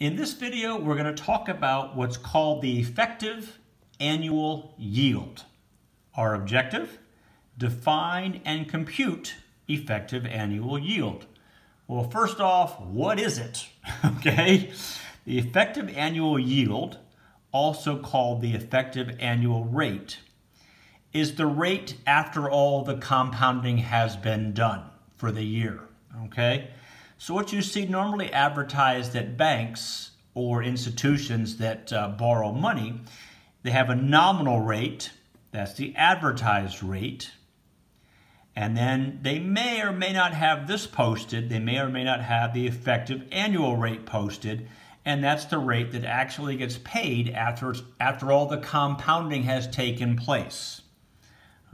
In this video, we're going to talk about what's called the effective annual yield. Our objective, define and compute effective annual yield. Well, first off, what is it? okay, the effective annual yield, also called the effective annual rate, is the rate after all the compounding has been done for the year, okay? So what you see normally advertised at banks or institutions that uh, borrow money, they have a nominal rate, that's the advertised rate, and then they may or may not have this posted, they may or may not have the effective annual rate posted, and that's the rate that actually gets paid after, after all the compounding has taken place.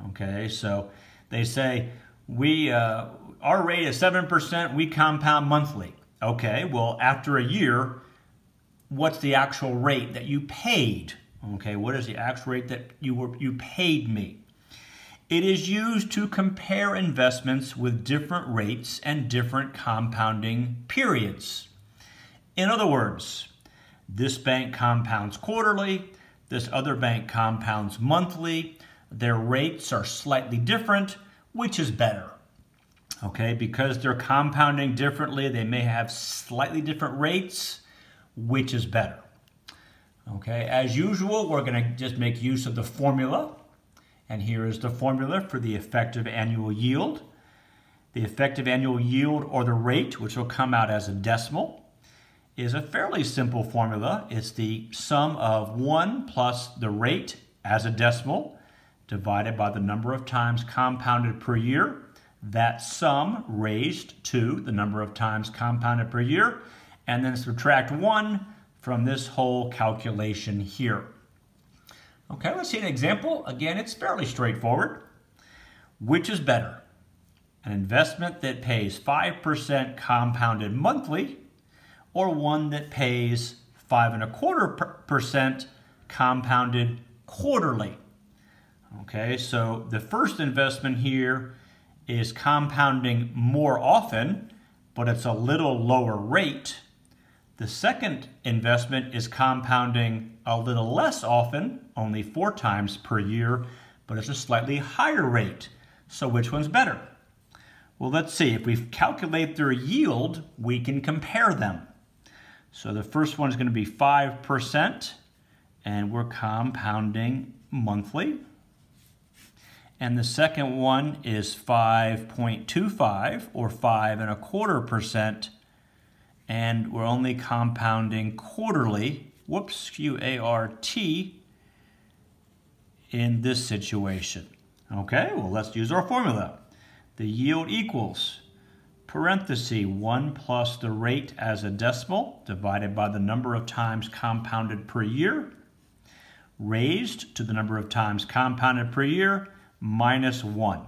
Okay, so they say, we, uh, our rate is 7%, we compound monthly. Okay, well, after a year, what's the actual rate that you paid? Okay, what is the actual rate that you were you paid me? It is used to compare investments with different rates and different compounding periods. In other words, this bank compounds quarterly, this other bank compounds monthly, their rates are slightly different, which is better? Okay, because they're compounding differently, they may have slightly different rates, which is better. Okay, as usual, we're going to just make use of the formula. And here is the formula for the effective annual yield. The effective annual yield, or the rate, which will come out as a decimal, is a fairly simple formula. It's the sum of 1 plus the rate as a decimal divided by the number of times compounded per year that sum raised to the number of times compounded per year, and then subtract 1 from this whole calculation here. Okay, let's see an example. Again, it's fairly straightforward. Which is better? An investment that pays 5% compounded monthly or one that pays five and a quarter percent compounded quarterly. Okay, so the first investment here is compounding more often, but it's a little lower rate. The second investment is compounding a little less often, only four times per year, but it's a slightly higher rate. So which one's better? Well, let's see. If we calculate their yield, we can compare them. So the first one is going to be 5%, and we're compounding monthly. And the second one is 5.25 or 5 and a quarter percent. And we're only compounding quarterly, whoops, Q-A-R-T, in this situation. Okay, well, let's use our formula. The yield equals parenthesis 1 plus the rate as a decimal divided by the number of times compounded per year raised to the number of times compounded per year minus 1.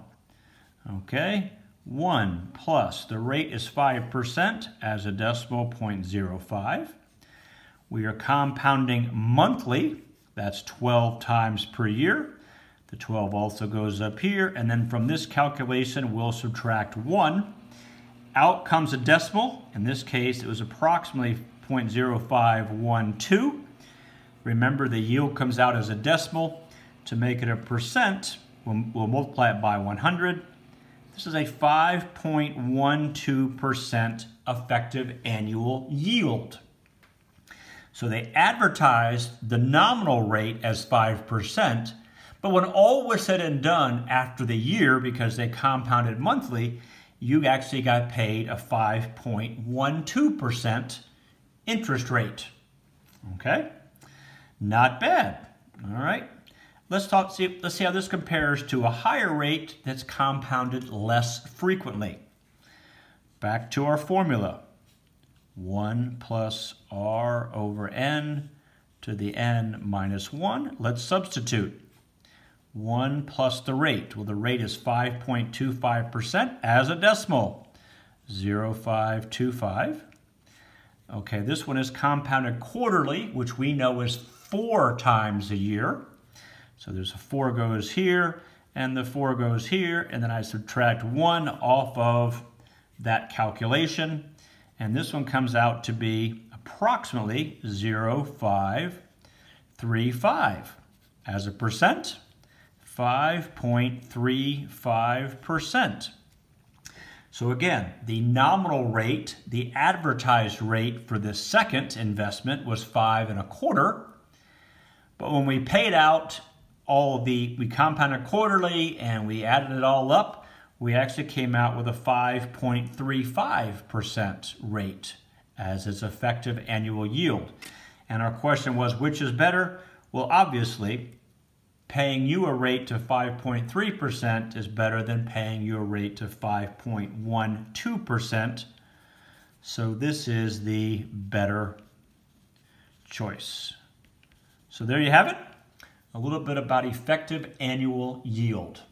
Okay, 1 plus, the rate is 5% as a decimal 0.05. We are compounding monthly, that's 12 times per year. The 12 also goes up here, and then from this calculation, we'll subtract 1. Out comes a decimal. In this case, it was approximately 0.0512. Remember, the yield comes out as a decimal. To make it a percent, We'll, we'll multiply it by 100. This is a 5.12% effective annual yield. So they advertised the nominal rate as 5%, but when all was said and done after the year, because they compounded monthly, you actually got paid a 5.12% interest rate. Okay? Not bad. All right. Let's talk. See, let's see how this compares to a higher rate that's compounded less frequently. Back to our formula. 1 plus r over n to the n minus 1. Let's substitute. 1 plus the rate. Well, the rate is 5.25% as a decimal. 0.525. Okay, this one is compounded quarterly, which we know is four times a year. So there's a 4 goes here, and the 4 goes here, and then I subtract 1 off of that calculation. And this one comes out to be approximately 0.535. As a percent, 5.35%. So again, the nominal rate, the advertised rate for this second investment was five and a quarter. But when we paid out all the, we compounded quarterly and we added it all up, we actually came out with a 5.35% rate as its effective annual yield. And our question was, which is better? Well, obviously, paying you a rate to 5.3% is better than paying you a rate to 5.12%. So this is the better choice. So there you have it, a little bit about effective annual yield.